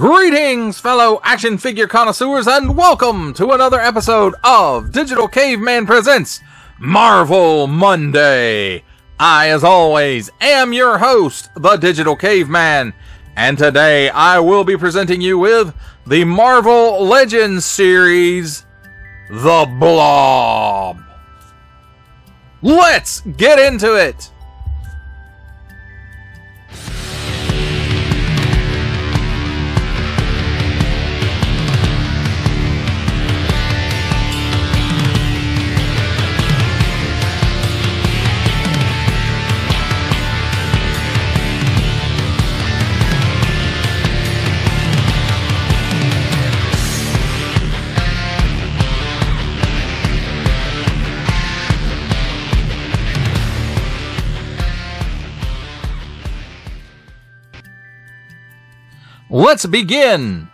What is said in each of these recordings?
Greetings, fellow action figure connoisseurs, and welcome to another episode of Digital Caveman Presents Marvel Monday. I, as always, am your host, the Digital Caveman, and today I will be presenting you with the Marvel Legends series, The Blob. Let's get into it! Let's begin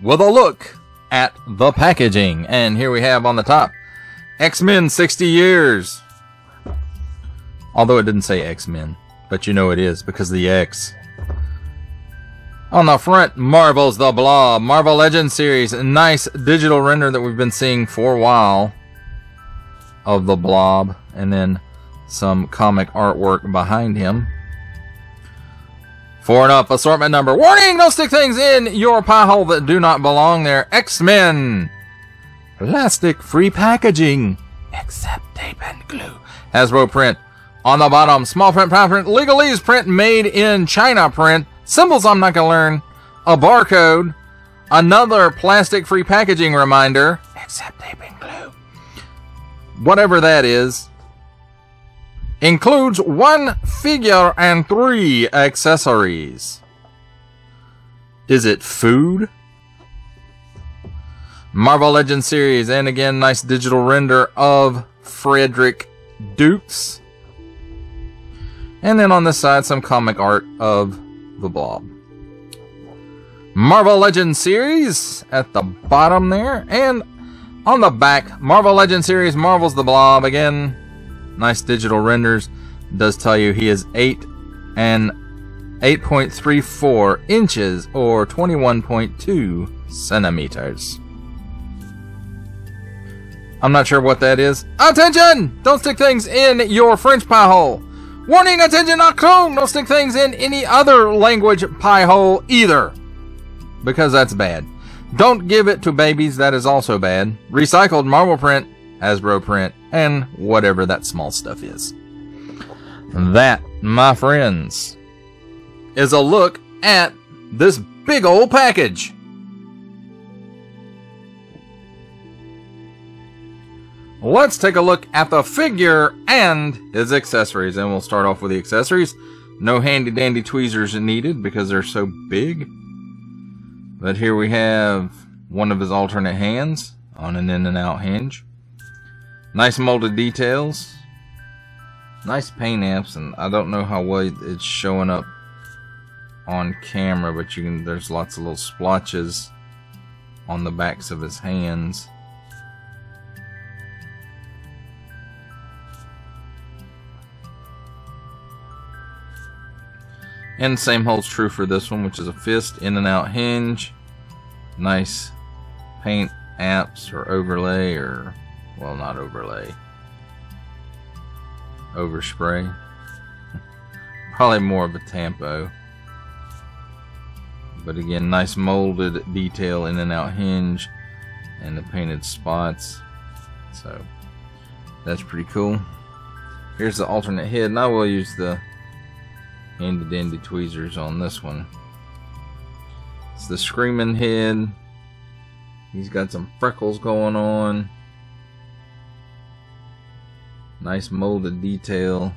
with a look at the packaging. And here we have on the top X-Men 60 years. Although it didn't say X-Men, but you know it is because the X. On the front, Marvel's The Blob, Marvel Legends series, a nice digital render that we've been seeing for a while of The Blob, and then some comic artwork behind him. Four and up, assortment number. Warning! Don't stick things in your pie hole that do not belong there. X-Men. Plastic free packaging. Except tape and glue. Hasbro print. On the bottom, small print, pound print, legalese print, made in China print. Symbols I'm not going to learn. A barcode. Another plastic free packaging reminder. Except tape and glue. Whatever that is includes one figure and three accessories. Is it food? Marvel Legends series, and again, nice digital render of Frederick Dukes. And then on this side, some comic art of the Blob. Marvel Legends series at the bottom there, and on the back, Marvel Legends series, Marvel's the Blob again nice digital renders does tell you he is 8 and 8.34 inches or 21.2 centimeters. I'm not sure what that is. Attention! Don't stick things in your French pie hole. Warning, attention, not clone! Don't stick things in any other language pie hole either. Because that's bad. Don't give it to babies, that is also bad. Recycled marble print Hasbro print, and whatever that small stuff is. That, my friends, is a look at this big old package. Let's take a look at the figure and his accessories. And we'll start off with the accessories. No handy dandy tweezers needed because they're so big. But here we have one of his alternate hands on an in and out hinge. Nice molded details. Nice paint apps, and I don't know how well it's showing up on camera, but you can. There's lots of little splotches on the backs of his hands. And same holds true for this one, which is a fist in and out hinge. Nice paint apps or overlay or well, not overlay. Overspray. Probably more of a tampo. But again, nice molded detail in and out hinge and the painted spots. So that's pretty cool. Here's the alternate head, and I will use the handy dandy tweezers on this one. It's the screaming head. He's got some freckles going on. Nice molded detail.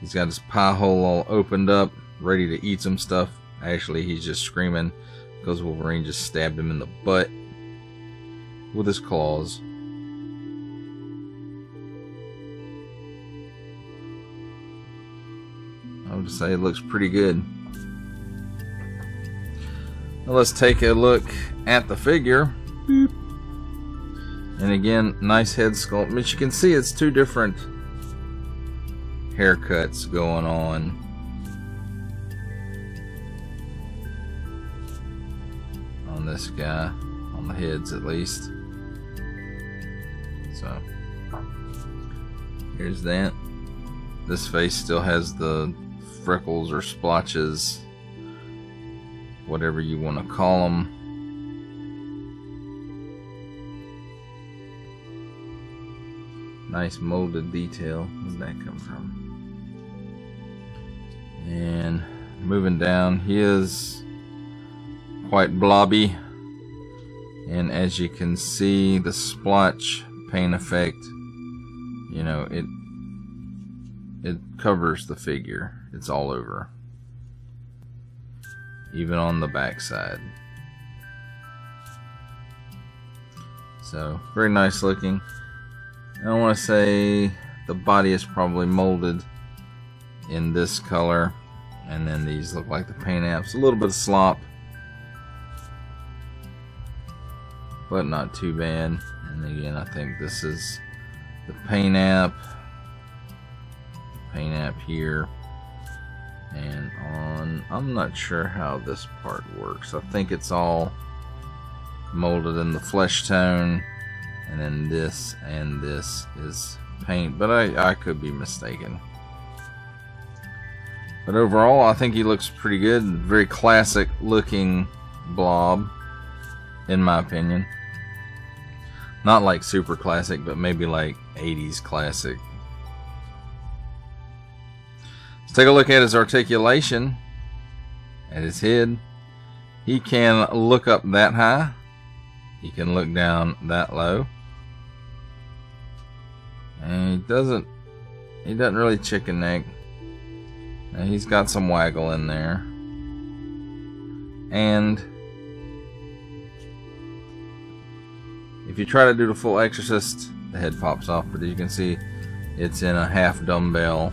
He's got his pie hole all opened up, ready to eat some stuff. Actually, he's just screaming because Wolverine just stabbed him in the butt with his claws. I would say it looks pretty good. Now let's take a look at the figure. And again, nice head sculpt. But you can see it's two different haircuts going on. On this guy, on the heads at least. So, here's that. This face still has the freckles or splotches, whatever you want to call them. Nice molded detail. Where that come from? And moving down, he is quite blobby. And as you can see, the splotch paint effect, you know, it it covers the figure. It's all over. Even on the back side. So, very nice looking. I want to say the body is probably molded in this color. And then these look like the paint apps. A little bit of slop. But not too bad. And again, I think this is the paint app. Paint app here. And on, I'm not sure how this part works. I think it's all molded in the flesh tone. And then this and this is paint. But I, I could be mistaken. But overall, I think he looks pretty good. Very classic looking blob, in my opinion. Not like super classic, but maybe like 80s classic. Let's take a look at his articulation, at his head. He can look up that high. He can look down that low. And he doesn't, he doesn't really chicken neck. Now he's got some waggle in there. And if you try to do the full exorcist, the head pops off, but as you can see, it's in a half dumbbell.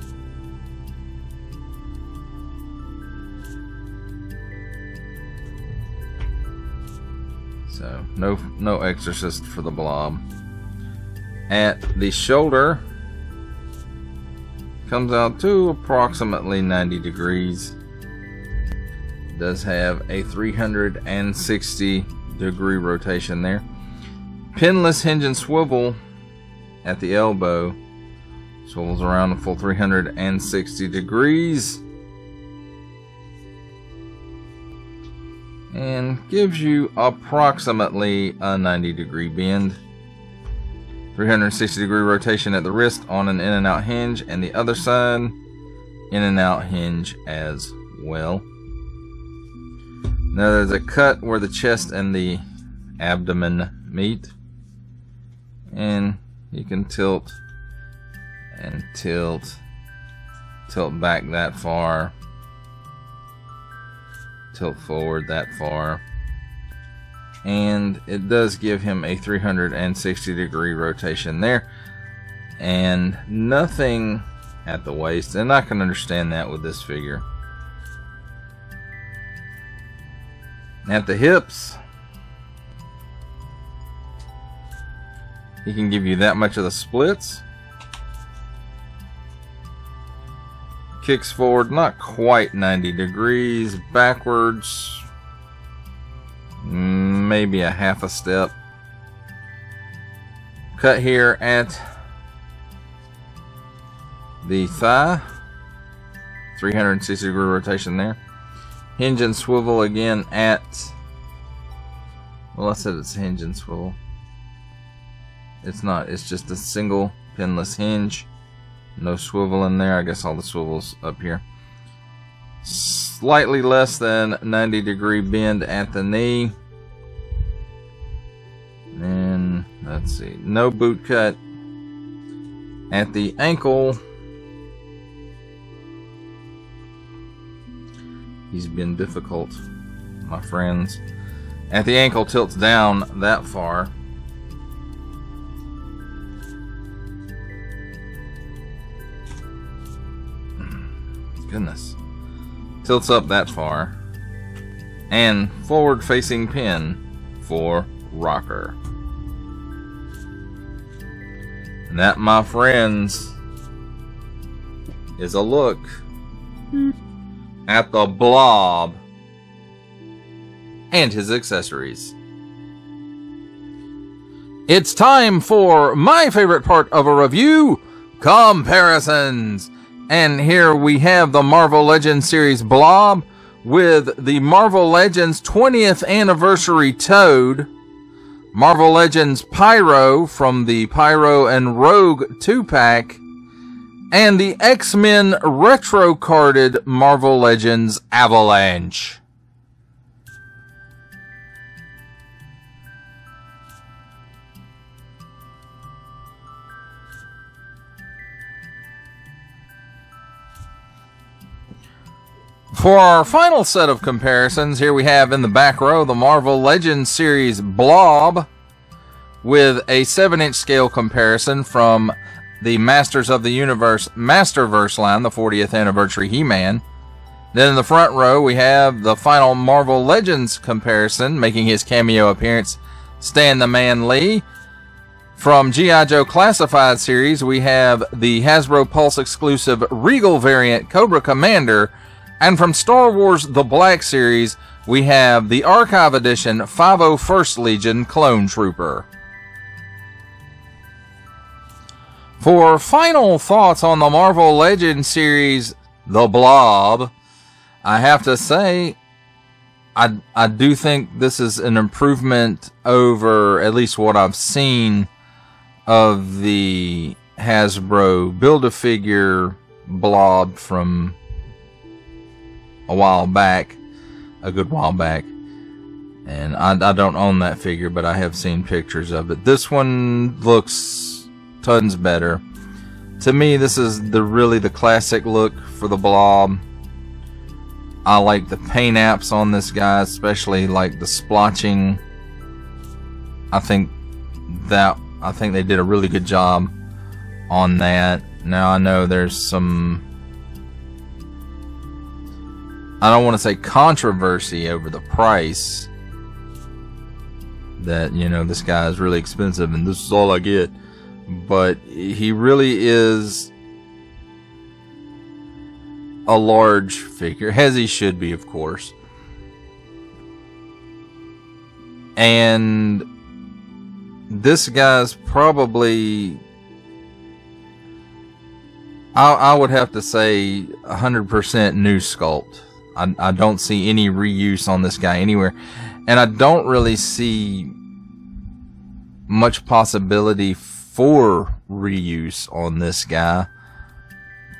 So no no exorcist for the blob. At the shoulder, comes out to approximately 90 degrees. Does have a 360 degree rotation there. Pinless hinge and swivel at the elbow. Swivels around a full 360 degrees. And gives you approximately a 90 degree bend 360 degree rotation at the wrist on an in and out hinge, and the other side in and out hinge as well. Now there's a cut where the chest and the abdomen meet, and you can tilt and tilt, tilt back that far, tilt forward that far and it does give him a 360 degree rotation there. And nothing at the waist and I can understand that with this figure. At the hips he can give you that much of the splits. Kicks forward not quite 90 degrees backwards maybe a half a step. Cut here at the thigh. 360 degree rotation there. Hinge and swivel again at. Well, I said it's hinge and swivel. It's not. It's just a single pinless hinge. No swivel in there. I guess all the swivels up here. Slightly less than 90 degree bend at the knee. Let's see, no boot cut at the ankle. He's been difficult, my friends. At the ankle tilts down that far. Goodness. Tilts up that far. And forward facing pin for rocker. And that, my friends, is a look at the blob and his accessories. It's time for my favorite part of a review comparisons. And here we have the Marvel Legends series Blob with the Marvel Legends 20th anniversary Toad, Marvel Legends Pyro from the Pyro and Rogue 2 pack, and the X-Men retro carded Marvel Legends Avalanche. For our final set of comparisons, here we have in the back row the Marvel Legends series Blob with a 7 inch scale comparison from the Masters of the Universe Masterverse line, the 40th anniversary He Man. Then in the front row, we have the final Marvel Legends comparison, making his cameo appearance, Stan the Man Lee. From G.I. Joe Classified series, we have the Hasbro Pulse exclusive Regal variant Cobra Commander and from Star Wars The Black Series, we have the Archive Edition 501st Legion Clone Trooper. For final thoughts on the Marvel Legends series The Blob, I have to say, I, I do think this is an improvement over at least what I've seen of the Hasbro Build-A-Figure Blob from a while back, a good while back. And I, I don't own that figure, but I have seen pictures of it. This one looks tons better. To me, this is the really the classic look for the blob. I like the paint apps on this guy, especially like the splotching. I think that I think they did a really good job on that. Now I know there's some I don't want to say controversy over the price that you know this guy is really expensive and this is all I get but he really is a large figure as he should be of course. And this guy's probably I, I would have to say 100% new sculpt I, I don't see any reuse on this guy anywhere. And I don't really see much possibility for reuse on this guy.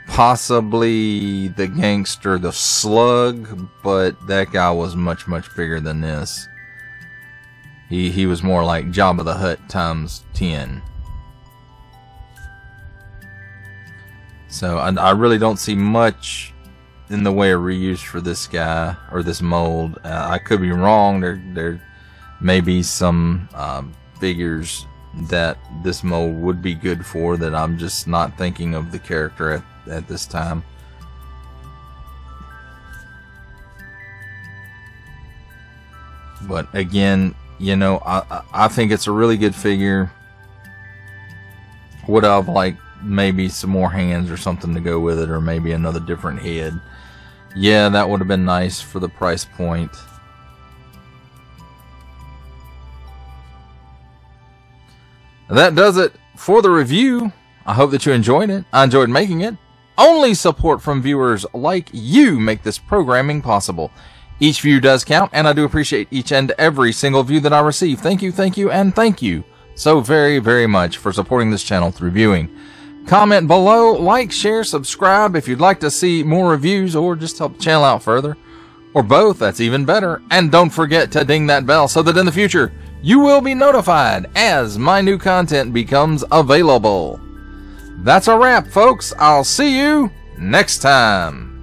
Possibly the gangster, the slug, but that guy was much, much bigger than this. He, he was more like Jabba the Hutt times 10. So I, I really don't see much in the way of reuse for this guy or this mold. Uh, I could be wrong. There, there may be some um, figures that this mold would be good for that I'm just not thinking of the character at, at this time. But again, you know, I, I think it's a really good figure. Would have like maybe some more hands or something to go with it, or maybe another different head. Yeah, that would have been nice for the price point. That does it for the review. I hope that you enjoyed it. I enjoyed making it. Only support from viewers like you make this programming possible. Each view does count, and I do appreciate each and every single view that I receive. Thank you, thank you, and thank you so very, very much for supporting this channel through viewing. Comment below, like, share, subscribe if you'd like to see more reviews or just help the channel out further. Or both, that's even better. And don't forget to ding that bell so that in the future, you will be notified as my new content becomes available. That's a wrap, folks. I'll see you next time.